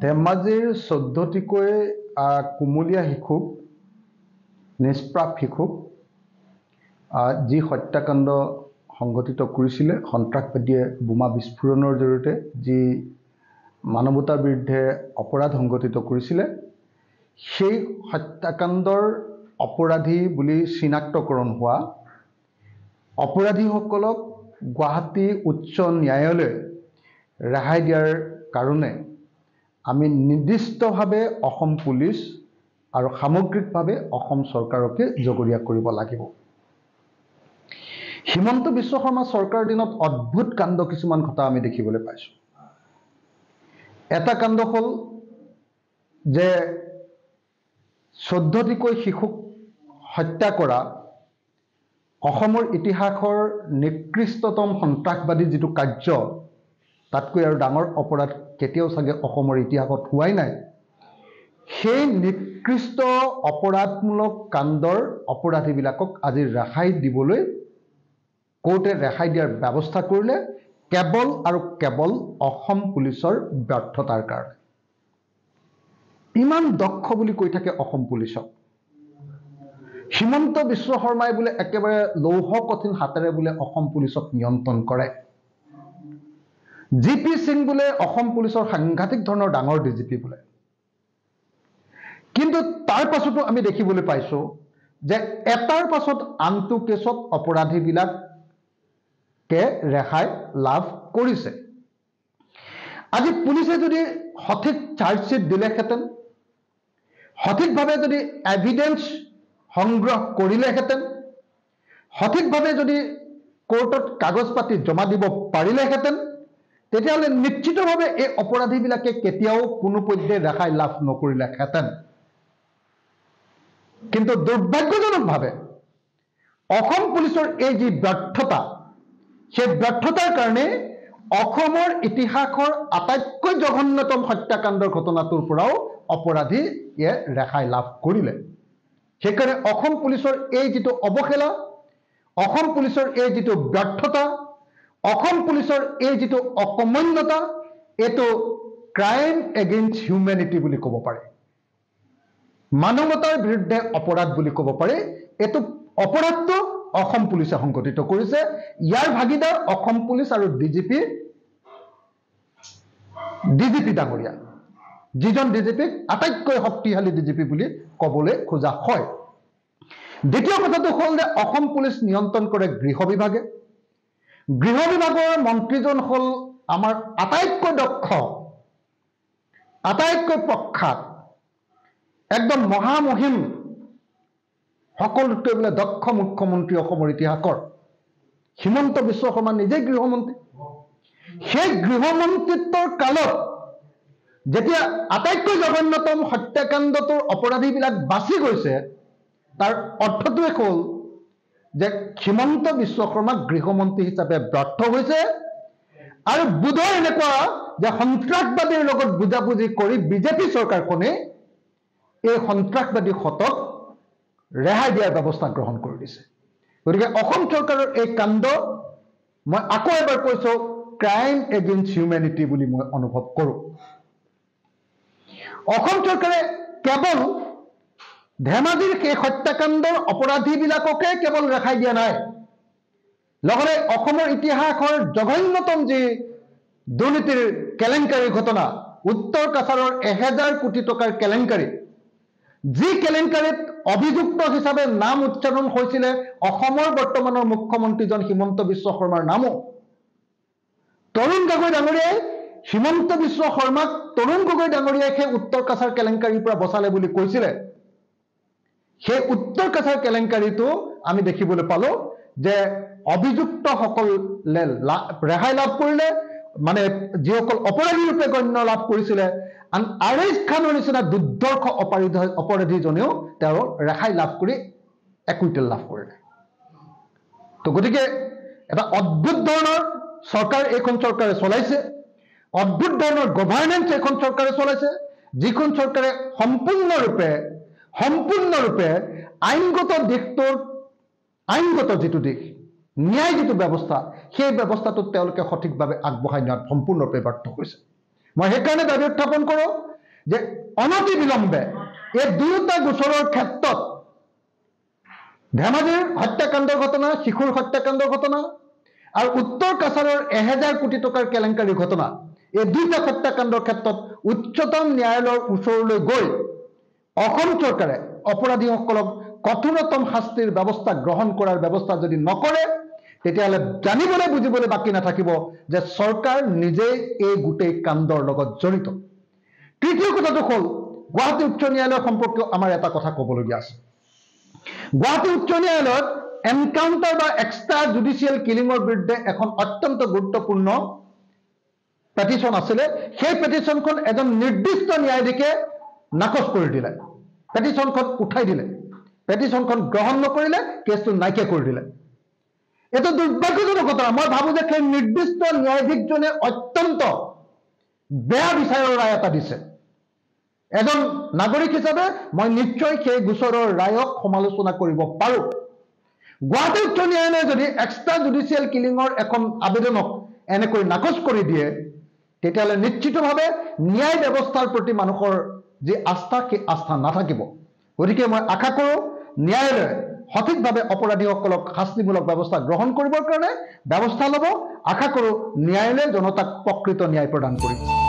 ধেমাজিৰ চৈধ্যটিকৈ কুমলীয়া শিশুক নিষ্প্ৰাপ শিশুক যি হত্যাকাণ্ড সংঘটিত কৰিছিলে সন্ত্ৰাসবাদীয়ে বোমা বিস্ফোৰণৰ জৰিয়তে যি মানৱতাৰ বিৰুদ্ধে অপৰাধ সংঘটিত কৰিছিলে সেই হত্যাকাণ্ডৰ অপৰাধী বুলি চিনাক্তকৰণ হোৱা অপৰাধীসকলক গুৱাহাটী উচ্চ ন্যায়ালয়ে ৰেহাই দিয়াৰ কাৰণে আমি নিৰ্দিষ্টভাৱে অসম পুলিচ আৰু সামগ্ৰিকভাৱে অসম চৰকাৰকে জগৰীয়া কৰিব লাগিব। হিমন্ত বিশ্ব শৰ্মা চৰকাৰৰ দিনত অদ্ভুত কাণ্ড কিছুমান ঘটা আমি দেখিবলৈ পাইছোঁ। এটা কাণ্ড হ'ল যে চৈধ্যটিকৈ শিশুক হত্যা কৰা অসমৰ ইতিহাসৰ নিকৃষ্টতম সন্ত্ৰাসবাদী যিটো কাৰ্য তাতকৈ আৰু ডাঙৰ অপৰাধ কেতিয়াও চাগে অসমৰ ইতিহাসত হোৱাই নাই। সেই নিকৃষ্ট অপৰাধমূলক কাণ্ডৰ অপৰাধীবিলাকক আজি ৰেহাই দিবলৈ কোৰ্টে ৰেহাই দিয়াৰ ব্যৱস্থা কৰিলে কেৱল আৰু কেৱল অসম পুলিচৰ ব্যৰ্থতাৰ কাৰণে। ইমান দক্ষ বুলি কৈ থাকে অসম পুলিচক। হিমন্ত বিশ্ব শৰ্মাই বোলে একেবাৰে লৌহ কঠিন হাতেৰে বোলে অসম পুলিচক নিয়ন্ত্ৰণ কৰে। জি পি সিং বোলে অসম পুলিচৰ সাংঘাতিক ধৰণৰ ডাঙৰ ডি জি পি বোলে। কিন্তু তাৰ পাছতো আমি দেখিবলৈ পাইছোঁ যে এটাৰ পাছত আনটো কেছত অপৰাধীবিলাকে ৰেহাই লাভ কৰিছে। আজি পুলিচে যদি সঠিক চাৰ্জশ্বীট দিলেহেঁতেন সঠিকভাৱে যদি এভিডেঞ্চ সংগ্ৰহ কৰিলেহেঁতেন সঠিকভাৱে যদি কোৰ্টত কাগজ পাতি জমা দিব পাৰিলেহেঁতেন তেতিয়াহ'লে নিশ্চিতভাৱে এই অপৰাধীবিলাকে কেতিয়াও কোনো পধ্যে ৰেহাই লাভ নকৰিলেহেঁতেন কিন্তু দুৰ্ভাগ্যজনকভাৱে অসম পুলিচৰ এই যি ব্যৰ্থতা সেই ব্যৰ্থতাৰ কাৰণে অসমৰ ইতিহাসৰ আটাইতকৈ জঘন্যতম হত্যাকাণ্ডৰ ঘটনাটোৰ পৰাও অপৰাধীয়ে ৰেহাই লাভ কৰিলে। সেইকাৰণে অসম পুলিচৰ এই যিটো অৱহেলা অসম পুলিচৰ এই যিটো ব্যৰ্থতা অসম পুলিচৰ এই যিটো অকমন্যতা এইটো ক্ৰাইম এগেইনষ্ট হিউমেনিটি বুলি ক'ব পাৰে। মানৱতাৰ বিৰুদ্ধে অপৰাধ বুলি ক'ব পাৰি। এইটো অপৰাধটো অসম পুলিচে সংঘটিত কৰিছে। ইয়াৰ ভাগিদাৰ অসম পুলিচ আৰু ডিজিপি ডিজিপি ডাঙৰীয়া। যিজন ডিজিপিক আটাইতকৈ শক্তিশালী ডিজিপি বুলি ক'বলৈ খোজা হয়। দ্বিতীয় কথাটো হ'ল যে অসম পুলিচ নিয়ন্ত্ৰণ কৰে গৃহ বিভাগে। গৃহ বিভাগৰ মন্ত্ৰীজন হ'ল আমাৰ আটাইতকৈ দক্ষ আটাইতকৈ প্ৰখ্যাত একদম মহামহিম সকলোতকৈ বোলে দক্ষ মুখ্যমন্ত্ৰী অসমৰ ইতিহাসৰ হিমন্ত বিশ্ব শৰ্মা নিজেই গৃহমন্ত্ৰী। সেই গৃহমন্ত্ৰিত্বৰ কালত যেতিয়া আটাইতকৈ জঘন্যতম হত্যাকাণ্ডটোৰ অপৰাধীবিলাক বাচি গৈছে তাৰ অৰ্থটোৱে হ'ল যে হিমন্ত বিশ্ব শৰ্মা গৃহমন্ত্ৰী হিচাপে ব্যৰ্থ হৈছে আৰু বোধহয় এনেকুৱা যে সন্ত্ৰাসবাদীৰ লগত বুজাবুজি কৰি বিজেপি চৰকাৰখনে এই সন্ত্ৰাসবাদী শতক ৰেহাই দিয়াৰ ব্যৱস্থা গ্ৰহণ কৰি দিছে। গতিকে অসম চৰকাৰৰ এই কাণ্ড মই আকৌ এবাৰ কৈছোঁ ক্ৰাইম এগেইনষ্ট হিউমেনিটি বুলি মই অনুভৱ কৰোঁ। অসম চৰকাৰে কেৱল ধেমাজিৰ সেই হত্যাকাণ্ডৰ অপৰাধীবিলাককে কেৱল ৰেহাই দিয়া নাই। লগতে অসমৰ ইতিহাসৰ জঘন্যতম যি দুৰ্নীতিৰ কেলেংকাৰী ঘটনা উত্তৰ কাছাৰৰ এহেজাৰ কোটি টকাৰ কেলেংকাৰী। যি কেলেংকাৰীত অভিযুক্ত হিচাপে নাম উচ্চাৰণ হৈছিলে অসমৰ বৰ্তমানৰ মুখ্যমন্ত্ৰীজন হিমন্ত বিশ্ব শৰ্মাৰ নামো। তৰুণ গগৈ ডাঙৰীয়াই হিমন্ত বিশ্ব শৰ্মাক তৰুণ গগৈ ডাঙৰীয়াই সেই উত্তৰ কাছাৰ কেলেংকাৰীৰ পৰা বচালে বুলি কৈছিলে। সেই উত্তৰ কাছাৰ কেলেংকাৰীটো আমি দেখিবলৈ পালো যে অভিযুক্তসকলে ৰেহাই লাভ কৰিলে মানে যিসকল অপৰাধী ৰূপে গণ্য লাভ কৰিছিলে আন আৰেজ খানৰ নিচিনা অপৰাধী অপৰাধীজনেও তেওঁৰ ৰেহাই লাভ কৰি একুইটেল লাভ কৰিলে। তো গতিকে এটা অদ্ভুত ধৰণৰ চৰকাৰ এইখন চৰকাৰে চলাইছে অদ্ভুত ধৰণৰ গভাৰ্নেন্স এইখন চৰকাৰে চলাইছে যিখন চৰকাৰে সম্পূৰ্ণৰূপে সম্পূৰ্ণৰূপে আইনগত দিশটোৰ আইনগত যিটো দিশ ন্যায় যিটো ব্যৱস্থা সেই ব্যৱস্থাটোত তেওঁলোকে সঠিকভাৱে আগবঢ়াই নিয়াত সম্পূৰ্ণৰূপে ব্যৰ্থ হৈছে। মই সেইকাৰণে দাবী উত্থাপন কৰোঁ যে অনতি বিলম্বে এই দুয়োটা গোচৰৰ ক্ষেত্ৰত ধেমাজিৰ হত্যাকাণ্ডৰ ঘটনা শিশুৰ হত্যাকাণ্ডৰ ঘটনা আৰু উত্তৰ কাছাৰৰ এহেজাৰ কোটি টকাৰ কেলেংকাৰীৰ ঘটনা এই দুইটা হত্যাকাণ্ডৰ ক্ষেত্ৰত উচ্চতম ন্যায়ালয়ৰ ওচৰলৈ গৈ অসম চৰকাৰে অপৰাধীসকলক কঠোৰতম শাস্তিৰ ব্যৱস্থা গ্ৰহণ কৰাৰ ব্যৱস্থা যদি নকৰে, তেতিয়াহ'লে জানিবলৈ, বুজিবলৈ বাকী নাথাকিব যে চৰকাৰ নিজেই এই গোটেই কাণ্ডৰ লগত জড়িত। তৃতীয় কথাটো হ'ল, গুৱাহাটী উচ্চ ন্যায়ালয় সম্পৰ্কীয় আমাৰ এটা কথা ক'বলগীয়া আছে। গুৱাহাটী উচ্চ ন্যায়ালয়ত এনকাউণ্টাৰ বা এক্সট্ৰা জুডিচিয়েল কিলিঙৰ বিৰুদ্ধে এখন অত্যন্ত গুৰুত্বপূৰ্ণ পেটিশ্যন আছিলে। সেই পেটিশ্যনখন এজন নিৰ্দিষ্ট ন্যায়াধীশে নাকচ কৰি দিলে। পেটিশ্যনখন উঠাই দিলে। পেটিশ্যনখন গ্ৰহণ নকৰিলে, কেছটো নাইকিয়া কৰি দিলে। এইটো দুৰ্ভাগ্যজনক ঘটনা। মই ভাবো যে সেই নিৰ্দিষ্ট ন্যায়াধীশজনে অত্যন্ত বেয়া বিচাৰৰ ৰায় এটা দিছে। এজন নাগৰিক হিচাপে মই নিশ্চয় সেই গোচৰৰ ৰায়ক সমালোচনা কৰিব পাৰোঁ। গুৱাহাটী উচ্চ ন্যায়ালয়ে যদি এক্সট্ৰা জুডিচিয়েল কিলিঙৰ এখন আবেদনক এনেকৈ নাকচ কৰি দিয়ে, তেতিয়াহ'লে নিশ্চিতভাৱে ন্যায় ব্যৱস্থাৰ প্ৰতি মানুহৰ যি আস্থা সেই আস্থা নাথাকিব। গতিকে মই আশা কৰোঁ, ন্যায়ালয়ে সঠিকভাৱে অপৰাধীসকলক শাস্তিমূলক ব্যৱস্থা গ্ৰহণ কৰিবৰ কাৰণে ব্যৱস্থা ল'ব। আশা কৰোঁ, ন্যায়ালয়ে জনতাক প্ৰকৃত ন্যায় প্ৰদান কৰিব।